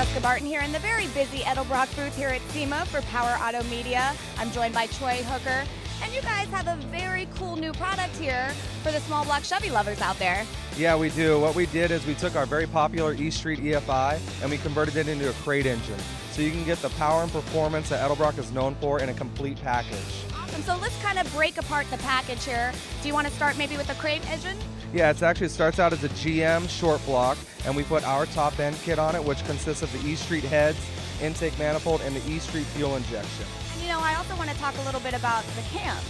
Barton here in the very busy Edelbrock booth here at SEMA for Power Auto Media. I'm joined by Troy Hooker. And you guys have a very cool new product here for the small block Chevy lovers out there. Yeah, we do. What we did is we took our very popular E Street EFI and we converted it into a crate engine. So you can get the power and performance that Edelbrock is known for in a complete package. Awesome. So let's kind of break apart the package here. Do you want to start maybe with the crate engine? Yeah, it actually starts out as a GM short block, and we put our top end kit on it, which consists of the E Street heads, intake manifold, and the E Street fuel injection. You know, I also want to talk a little bit about the cams.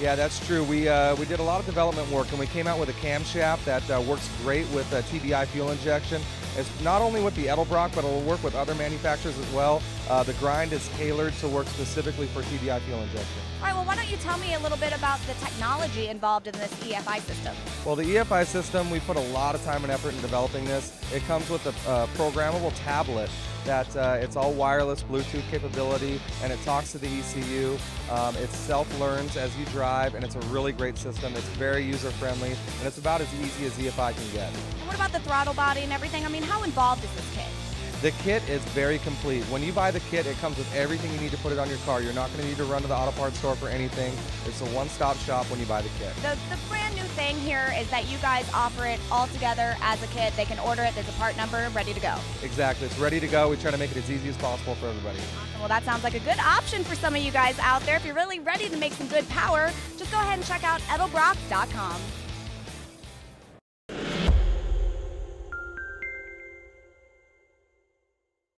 Yeah, that's true. We uh, we did a lot of development work, and we came out with a camshaft that uh, works great with uh, TBI fuel injection. It's not only with the Edelbrock, but it'll work with other manufacturers as well. Uh, the grind is tailored to work specifically for TBI fuel injection. All right, well, why don't you tell me a little bit about the technology involved in this EFI system? Well, the EFI system, we put a lot of time and effort in developing this. It comes with a programmable tablet that uh, it's all wireless Bluetooth capability and it talks to the ECU. Um, it self-learns as you drive and it's a really great system. It's very user-friendly and it's about as easy as EFI can get. And what about the throttle body and everything? I mean, how involved is this kit? The kit is very complete. When you buy the kit, it comes with everything you need to put it on your car. You're not going to need to run to the auto parts store for anything. It's a one-stop shop when you buy the kit. The, the brand new thing here is that you guys offer it all together as a kit. They can order it. There's a part number ready to go. Exactly. It's ready to go. We try to make it as easy as possible for everybody. Awesome. Well, that sounds like a good option for some of you guys out there. If you're really ready to make some good power, just go ahead and check out edelbrock.com.